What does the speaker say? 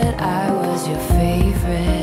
said I was your favorite.